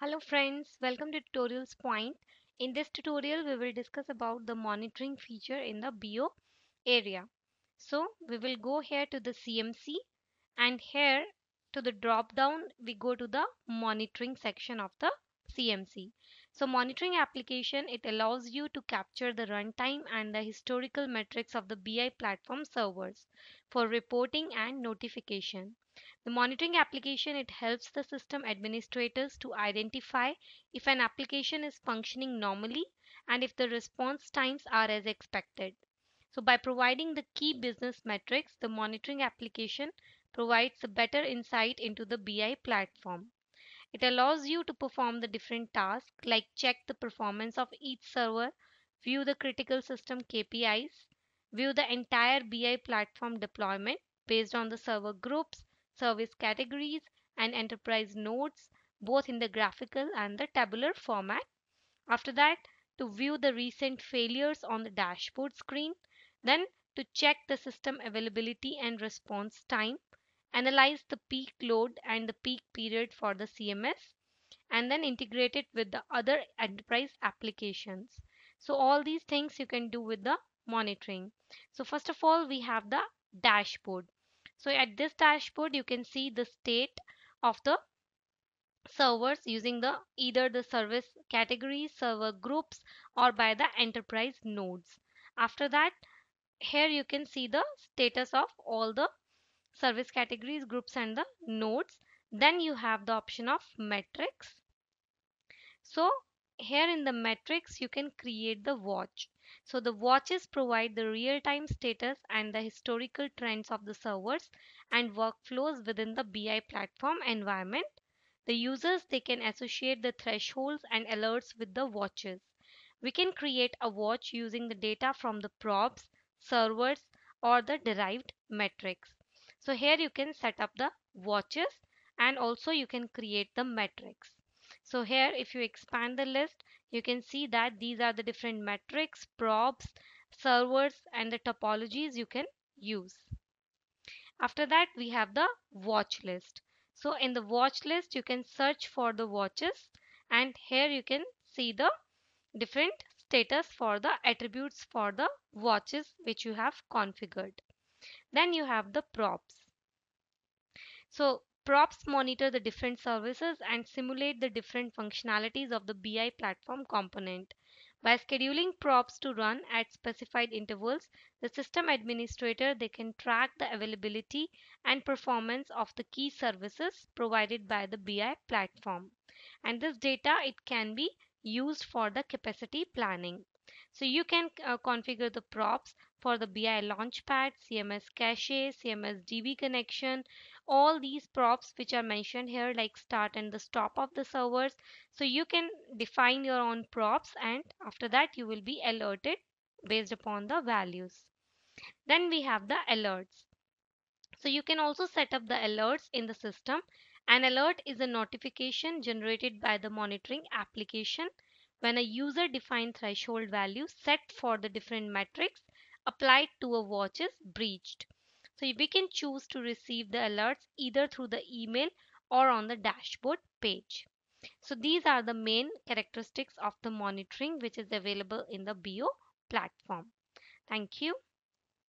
Hello friends, welcome to Tutorials Point. In this tutorial, we will discuss about the monitoring feature in the BO area. So we will go here to the CMC and here to the drop down, we go to the monitoring section of the CMC. So monitoring application, it allows you to capture the runtime and the historical metrics of the BI platform servers for reporting and notification. The monitoring application it helps the system administrators to identify if an application is functioning normally and if the response times are as expected. So by providing the key business metrics, the monitoring application provides a better insight into the BI platform. It allows you to perform the different tasks like check the performance of each server, view the critical system KPIs, view the entire BI platform deployment based on the server groups, service categories, and enterprise nodes, both in the graphical and the tabular format. After that, to view the recent failures on the dashboard screen, then to check the system availability and response time, analyze the peak load and the peak period for the CMS, and then integrate it with the other enterprise applications. So all these things you can do with the monitoring. So first of all, we have the dashboard. So at this dashboard, you can see the state of the servers using the either the service categories, server groups, or by the enterprise nodes. After that, here you can see the status of all the service categories, groups, and the nodes. Then you have the option of metrics. So here in the metrics, you can create the watch. So the watches provide the real-time status and the historical trends of the servers and workflows within the BI platform environment. The users they can associate the thresholds and alerts with the watches. We can create a watch using the data from the probes, servers or the derived metrics. So here you can set up the watches and also you can create the metrics. So here if you expand the list, you can see that these are the different metrics, probes, servers and the topologies you can use. After that we have the watch list. So in the watch list you can search for the watches and here you can see the different status for the attributes for the watches which you have configured. Then you have the probes. So Probes monitor the different services and simulate the different functionalities of the BI platform component. By scheduling probes to run at specified intervals, the system administrator they can track the availability and performance of the key services provided by the BI platform. And this data it can be used for the capacity planning. So you can uh, configure the probes for the BI Launchpad, CMS Cache, CMS DB connection, all these probes which are mentioned here like start and the stop of the servers. So you can define your own probes and after that you will be alerted based upon the values. Then we have the alerts. So you can also set up the alerts in the system. An alert is a notification generated by the monitoring application when a user defined threshold value set for the different metrics applied to a watch is breached. So we can choose to receive the alerts either through the email or on the dashboard page. So these are the main characteristics of the monitoring which is available in the BO platform. Thank you.